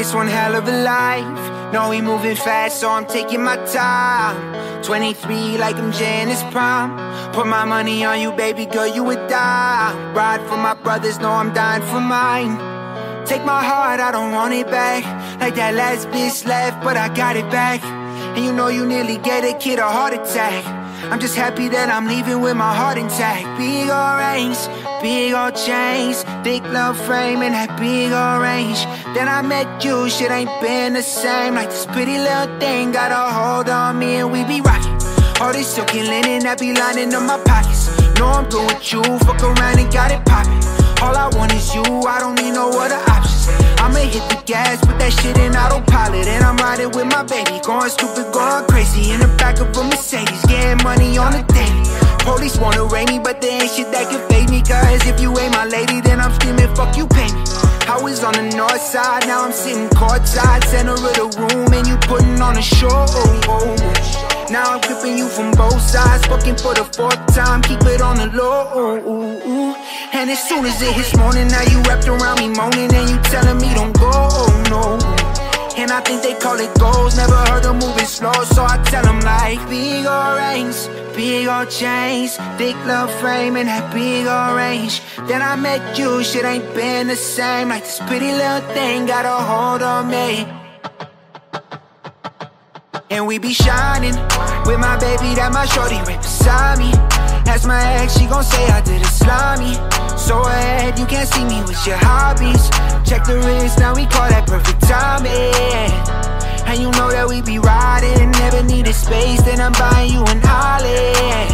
It's one hell of a life. No, we moving fast, so I'm taking my time. 23 like I'm Jordan's prime. Put my money on you, baby girl, you would die. Ride for my brothers, know I'm dying for mine. Take my heart, I don't want it back. Like that last bitch left, but I got it back. And you know you nearly gave a kid a heart attack. I'm just happy that I'm leaving with my heart intact. Big orange, big old chains, thick love frame and that big orange. Then I met you, shit ain't been the same. Like this pretty little thing got a hold on me and we be rocking. All this silky linen that be lining up my pockets. Know I'm through with you, fuck around and got it poppin'. All I want is you, I don't need no other options. I'ma hit the gas, put that shit in autopilot, and with my baby, going stupid, going crazy in the back of a Mercedes, getting money on the daily. Police wanna raid me, but there ain't shit that can fade me. Cause if you ain't my lady, then I'm screaming, fuck you, pay me. I was on the north side, now I'm sitting courtside, center of the room, and you putting on a show. Now I'm gripping you from both sides, fucking for the fourth time, keep it on the low. And as soon as it hits morning, now you wrapped around me moaning, and you telling me don't go, no. And I think they call it goals, never heard them moving slow, so I tell them like big orange, big old chains, thick love frame and that big old range Then I met you, shit ain't been the same, like this pretty little thing got a hold on me. And we be shining with my baby that my shorty right beside me. Ask my ex, she gon' say I did it slimy. So ahead, you can't see me with your hobbies. Check the wrist, now we call that perfect timing. And you know that we be riding, never needed space, then I'm buying you an island.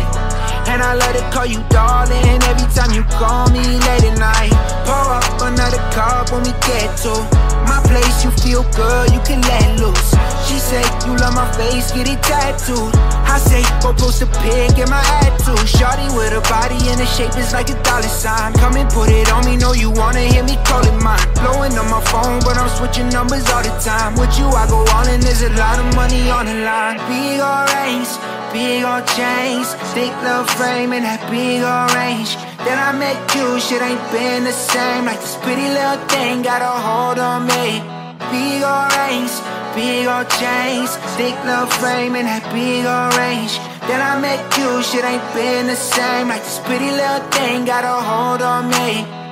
And I love to call you darling every time you call me late at night. Pour up another cup when we get to my place, you feel good, you can let loose. She say you love my face, get it tattooed. I say go post a pic, get my attitude. Shawty with a body and the shape is like a dollar sign. Come and put it on me, know you wanna hear me call it mine. Blowing on my phone, but I'm switching numbers all the time. With you, I go all in, there's a lot of money on the line. Big orange, big old chains, thick love frame and that big orange. Then I met you, shit ain't been the same. Like this pretty little thing got a hold on me. Big orange, big old chains, thick love frame and that big orange. Then I met you, shit ain't been the same. Like this pretty little thing got a hold on me.